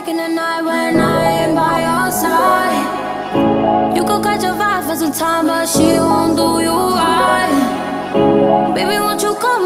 like in the night when I ain't by your side. You could catch a vibe for some time, but she won't do you right. Baby, won't you come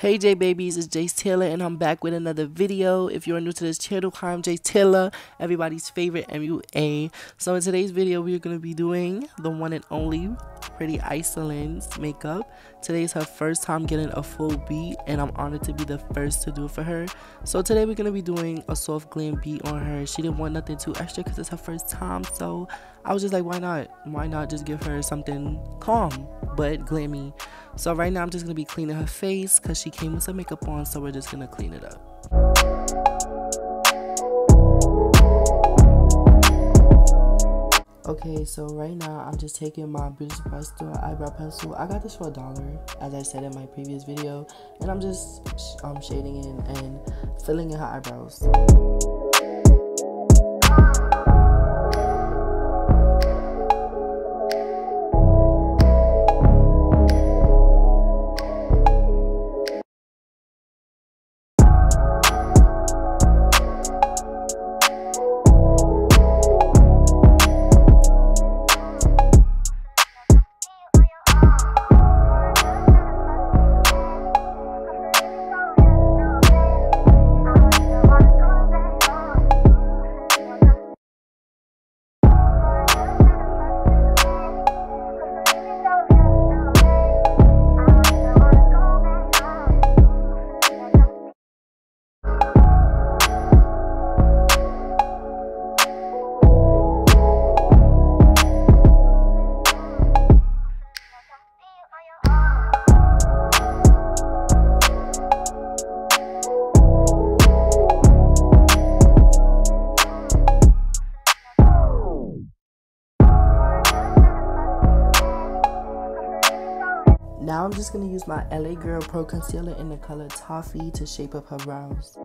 Hey J babies, it's Jace Taylor and I'm back with another video. If you're new to this channel, hi, I'm Jace Taylor, everybody's favorite MUA. So in today's video, we're going to be doing the one and only Pretty Iceland's makeup. Today is her first time getting a full beat and I'm honored to be the first to do it for her. So today we're going to be doing a soft glam beat on her. She didn't want nothing too extra because it's her first time. So I was just like, why not? Why not just give her something calm but glammy? So right now I'm just going to be cleaning her face because she came with some makeup on. So we're just going to clean it up. Okay, so right now I'm just taking my Beauty Supply Store eyebrow pencil. I got this for a dollar, as I said in my previous video, and I'm just um, shading in and filling in her eyebrows. Just going to use my LA Girl Pro Concealer in the color Toffee to shape up her brows.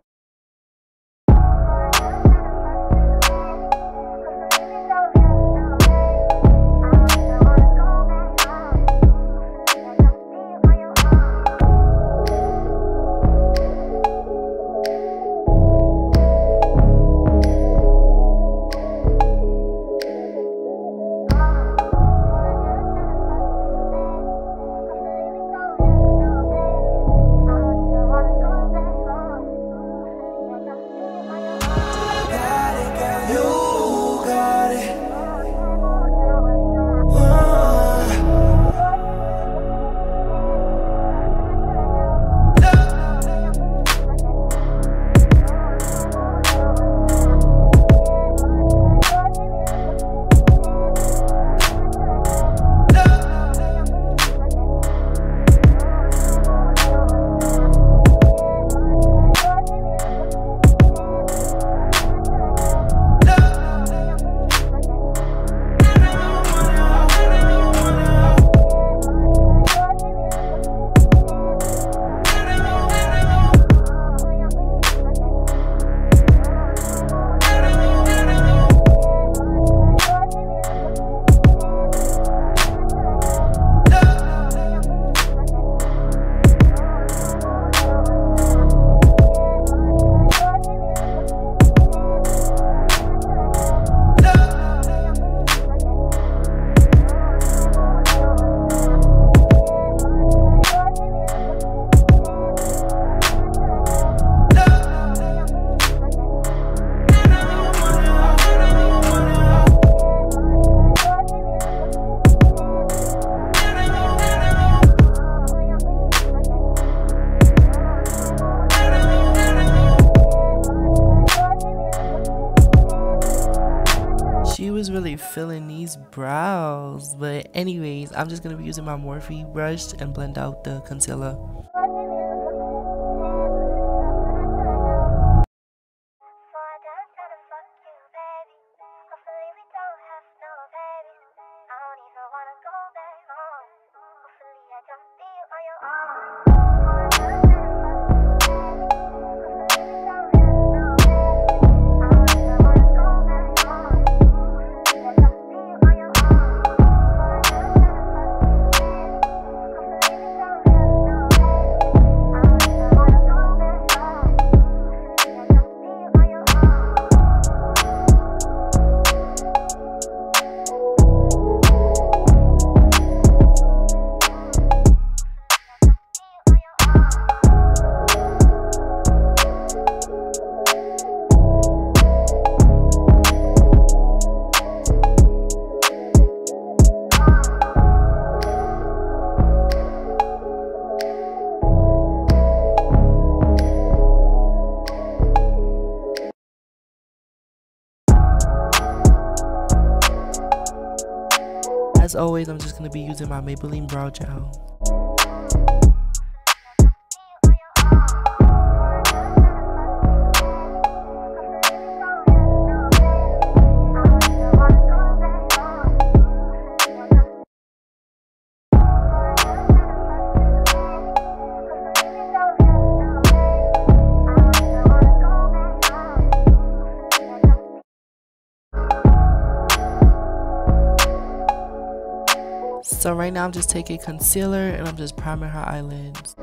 I'm just going to be using my Morphe brush and blend out the concealer. Always, I'm just going to be using my Maybelline Brow Gel. I'm just taking concealer and I'm just priming her eyelids.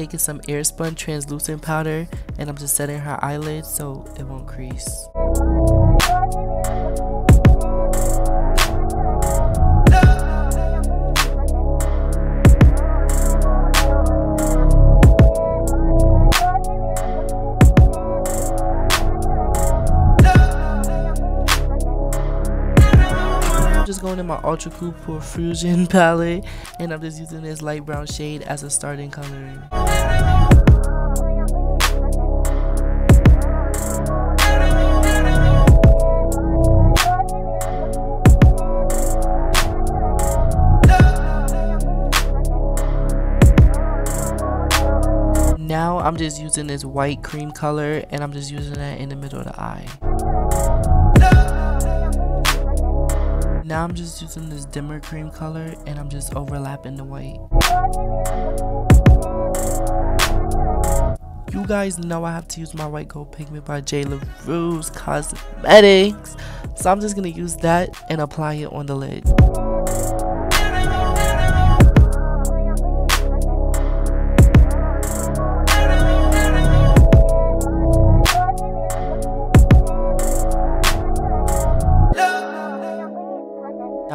Taken some Airspun translucent powder and I'm just setting her eyelids so it won't crease. just going in my Ultra Cool Profusion palette and I'm just using this light brown shade as a starting color. I'm just using this white cream color and I'm just using that in the middle of the eye. Now I'm just using this dimmer cream color and I'm just overlapping the white. You guys know I have to use my white gold pigment by J. LaRue's Cosmetics. So I'm just going to use that and apply it on the lid.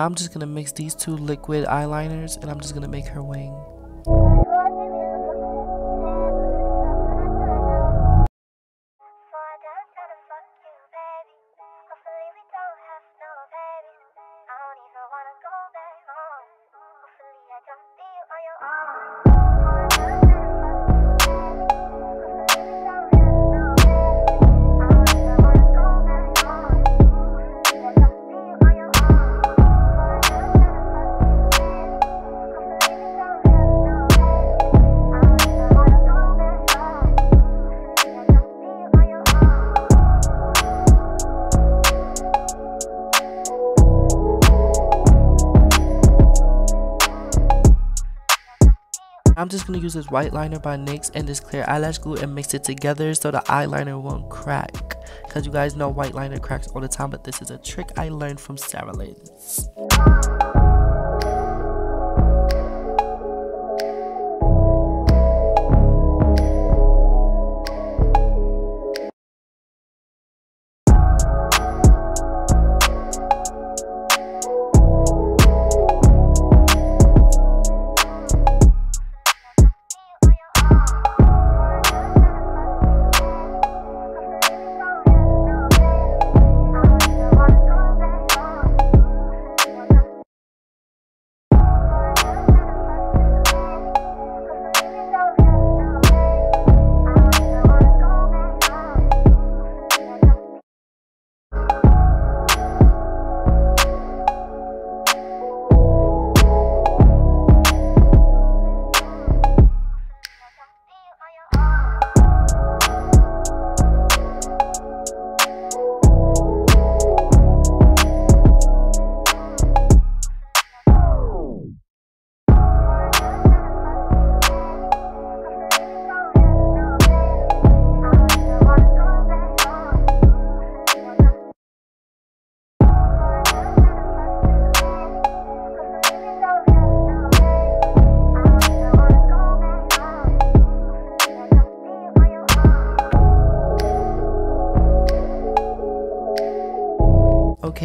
I'm just to mix these two liquid eyeliners and I'm just to make her wing. I'm just going to use this white liner by NYX and this clear eyelash glue and mix it together so the eyeliner won't crack. Because you guys know white liner cracks all the time, but this is a trick I learned from Sarah Liz.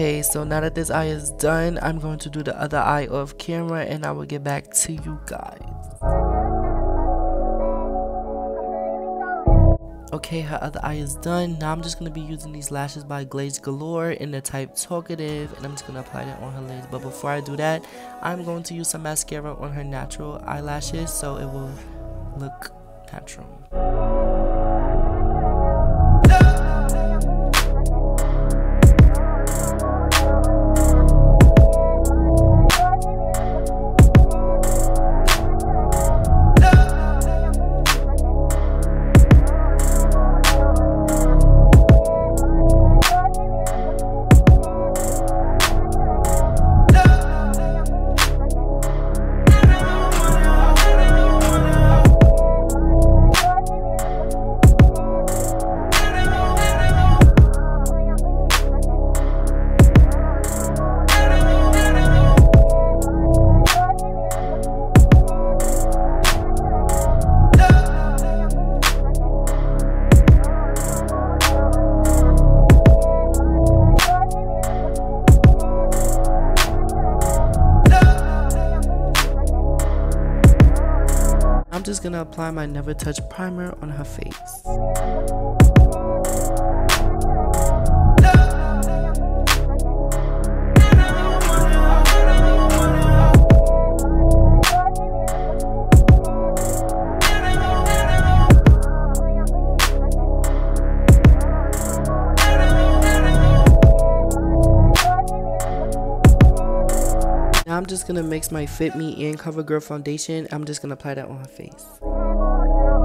Okay, so now that this eye is done, I'm going to do the other eye off camera and I will get back to you guys. Okay, her other eye is done. Now I'm just going to be using these lashes by Glazed Galore in the type Talkative and I'm just going to apply that on her lids. But before I do that, I'm going to use some mascara on her natural eyelashes so it will look natural. Apply my Never Touch primer on her face. Now I'm just gonna mix my Fit Me and CoverGirl foundation. I'm just gonna apply that on her face.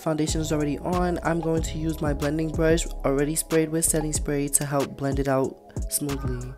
foundation is already on, I'm going to use my blending brush already sprayed with setting spray to help blend it out smoothly.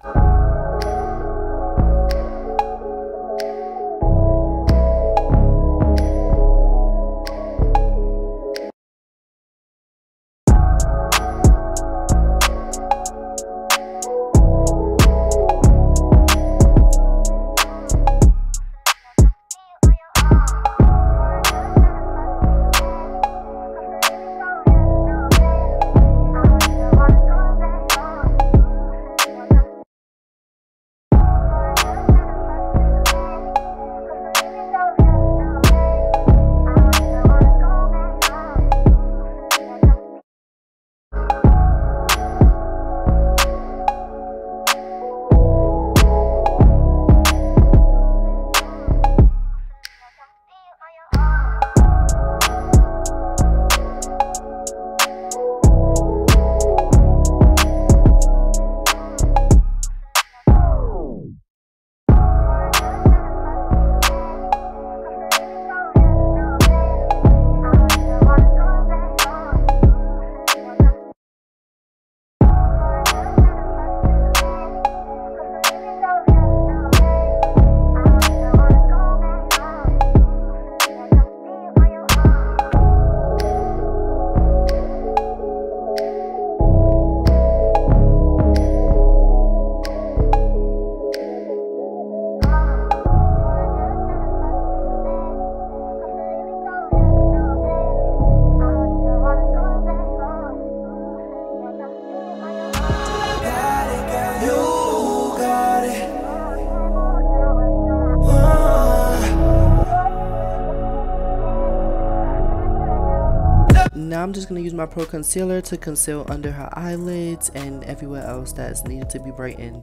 My Pro Concealer to conceal under her eyelids and everywhere else that's needed to be brightened.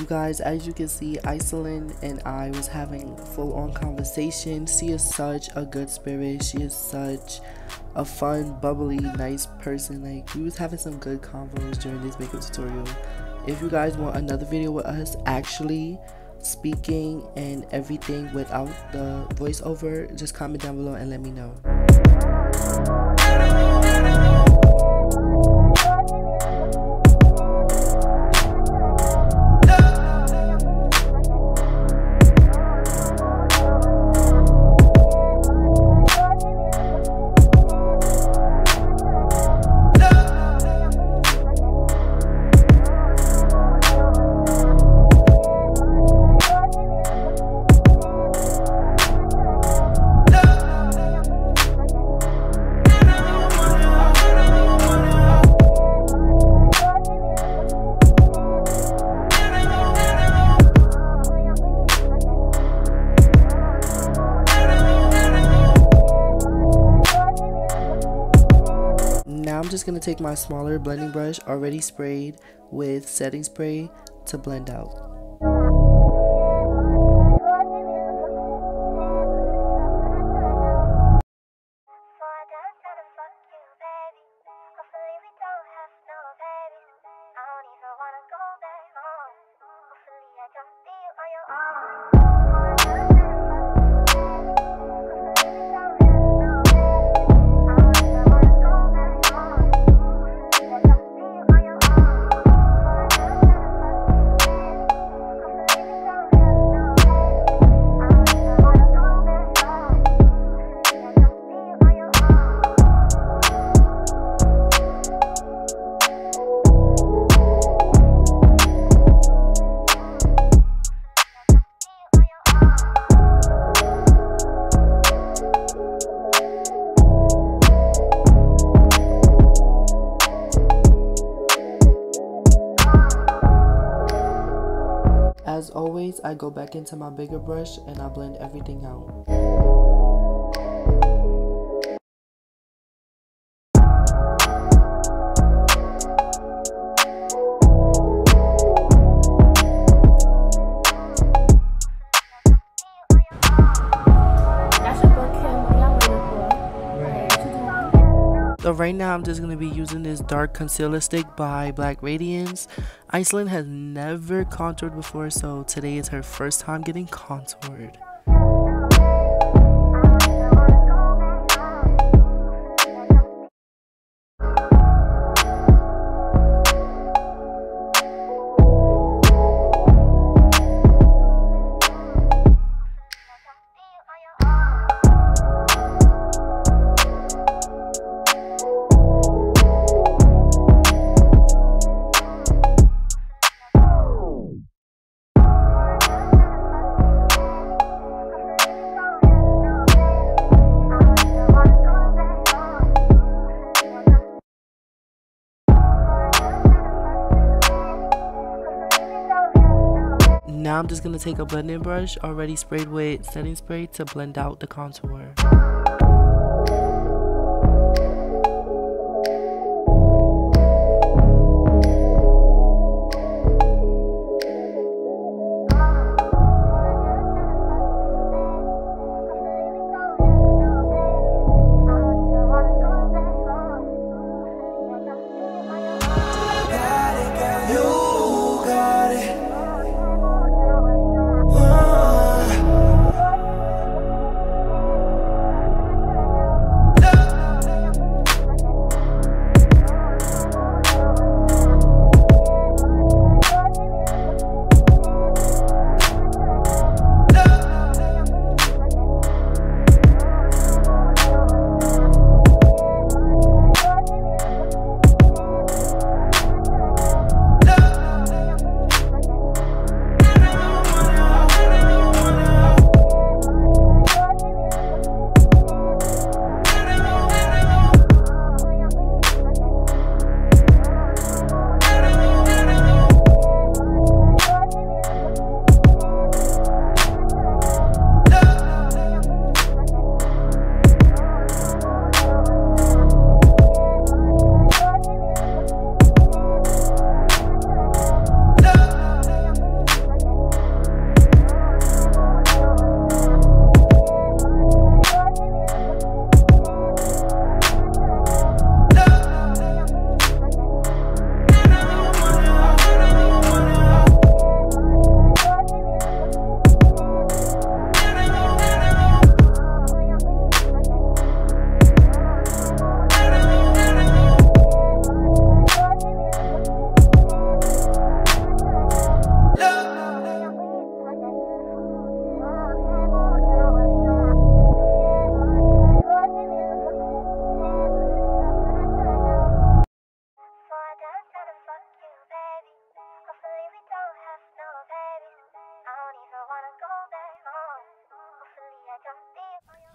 You guys, as you can see, Iselin and I was having full on conversation. She is such a good spirit. She is such a fun, bubbly, nice person. Like we was having some good convos during this makeup tutorial. If you guys want another video with us actually speaking and everything without the voiceover, just comment down below and let me know. Going to take my smaller blending brush already sprayed with setting spray to blend out. Into my bigger brush and I blend everything out. So right now I'm just going to be using this dark concealer stick by Black Radiance. Iceland has never contoured before so today is her first time getting contoured. Just going to take a blending brush already sprayed with setting spray to blend out the contour.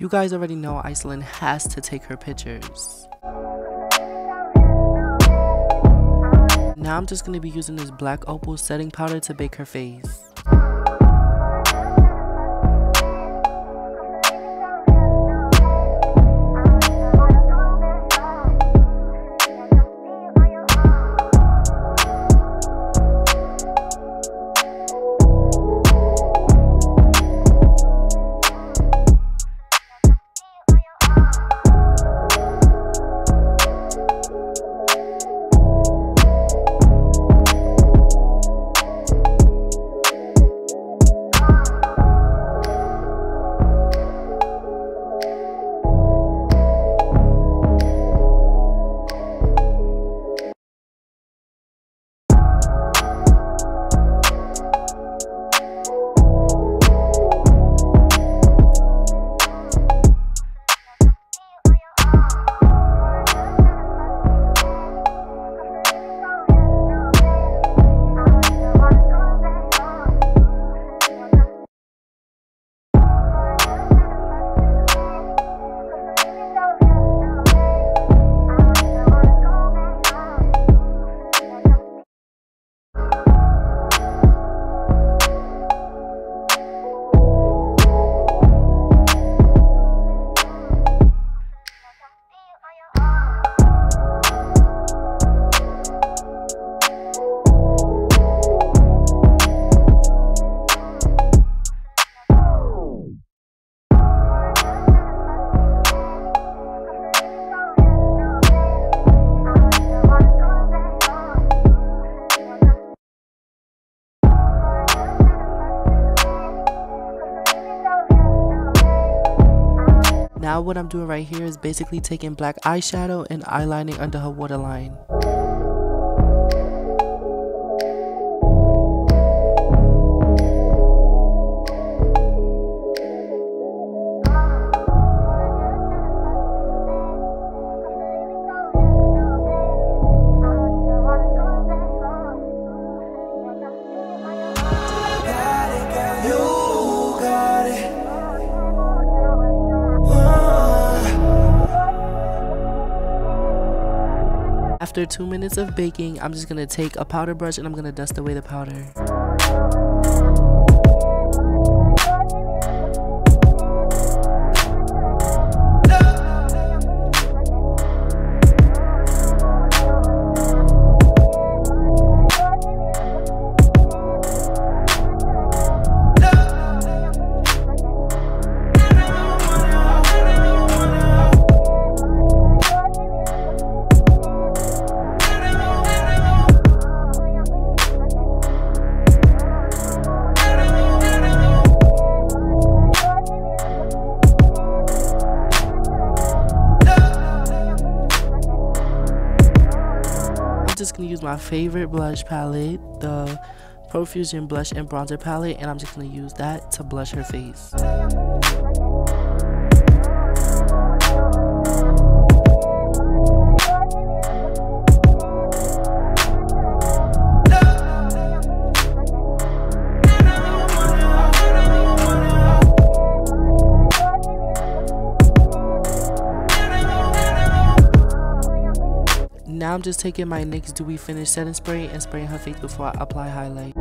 You guys already know Iceland has to take her pictures. Now I'm just going to be using this black opal setting powder to bake her face. Now what I'm doing right here is basically taking black eyeshadow and eyelining under her waterline. Two minutes of baking, I'm just gonna take a powder brush and I'm gonna dust away the powder. Favorite blush palette, the Profusion Blush and Bronzer palette, and I'm just going to use that to blush her face. Now I'm just taking my NYX Dewy Finish Setting Spray and spraying her face before I apply highlight.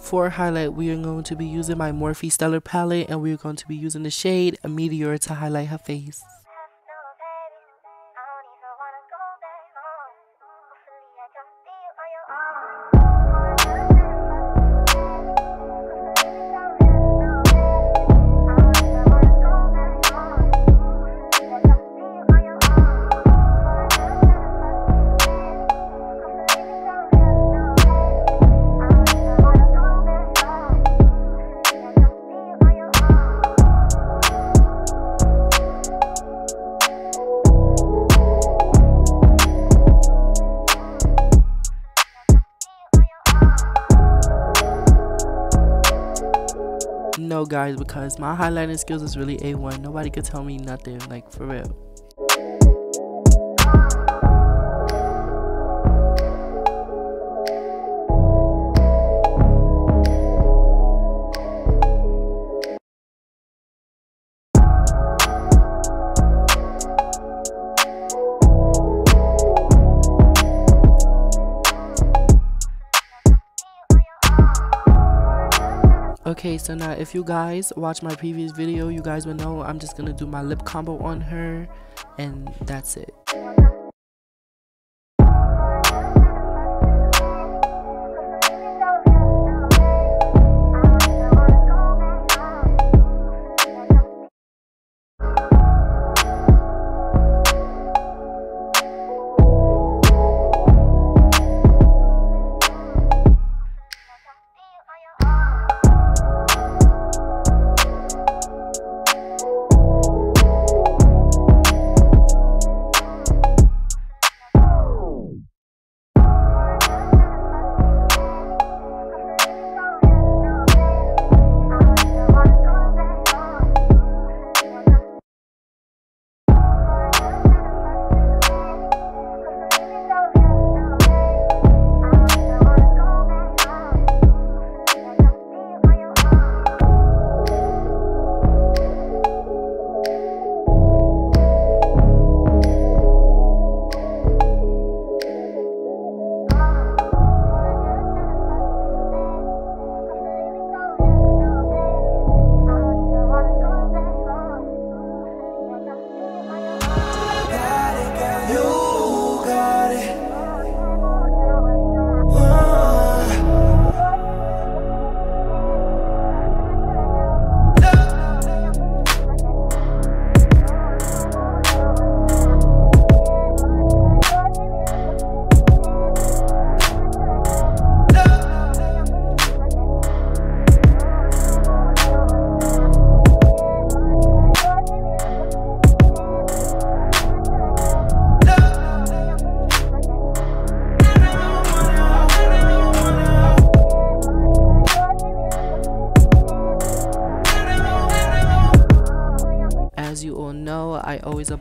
For highlight, we are going to be using my Morphe Stellar palette and we're going to be using the shade Meteor to highlight her face. No, guys, because my highlighting skills is really A1. Nobody could tell me nothing, like, for real. So now uh, if you guys watch my previous video, you guys will know I'm just gonna do my lip combo on her, and that's it.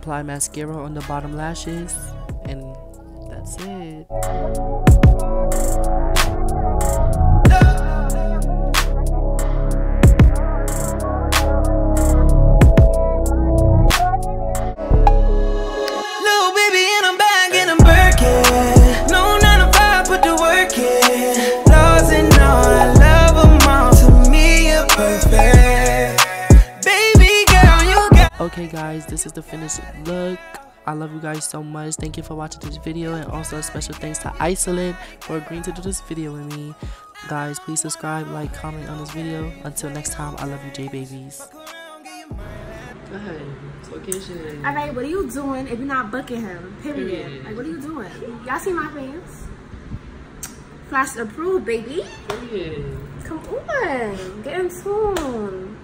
Apply mascara on the bottom lashes, is the finished look I love you guys so much. Thank you for watching this video and also a special thanks to Isolate for agreeing to do this video with me. Guys, please subscribe, like, comment on this video. Until next time, I love you, J-Babies. Go ahead. Alright, what are you doing if you're not booking him? Period. Period. Like, what are you doing? Y'all see my pants? Flash approved, baby. Period. Come on. Get in tune.